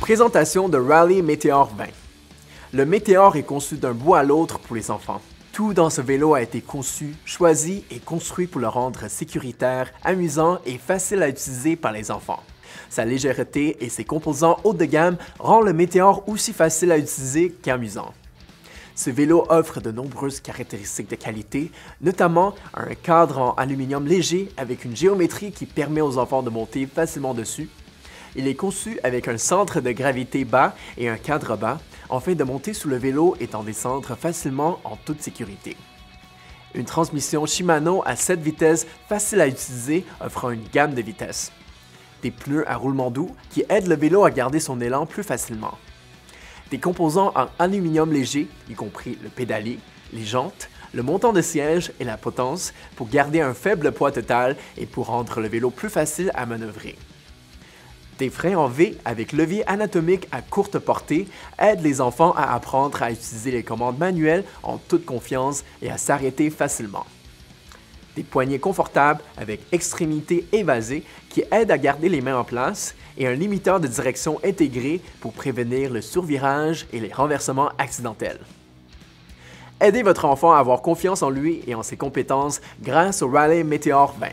Présentation de Rally Meteor 20. Le Météor est conçu d'un bout à l'autre pour les enfants. Tout dans ce vélo a été conçu, choisi et construit pour le rendre sécuritaire, amusant et facile à utiliser par les enfants. Sa légèreté et ses composants haut de gamme rendent le Météor aussi facile à utiliser qu'amusant. Ce vélo offre de nombreuses caractéristiques de qualité, notamment un cadre en aluminium léger avec une géométrie qui permet aux enfants de monter facilement dessus. Il est conçu avec un centre de gravité bas et un cadre bas, afin de monter sous le vélo et d'en descendre facilement en toute sécurité. Une transmission Shimano à 7 vitesses facile à utiliser offrant une gamme de vitesses. Des pneus à roulement doux qui aident le vélo à garder son élan plus facilement. Des composants en aluminium léger, y compris le pédalier, les jantes, le montant de siège et la potence pour garder un faible poids total et pour rendre le vélo plus facile à manœuvrer. Des freins en V avec levier anatomique à courte portée aident les enfants à apprendre à utiliser les commandes manuelles en toute confiance et à s'arrêter facilement. Des poignées confortables avec extrémités évasées qui aident à garder les mains en place et un limiteur de direction intégré pour prévenir le survirage et les renversements accidentels. Aidez votre enfant à avoir confiance en lui et en ses compétences grâce au Raleigh Meteor 20.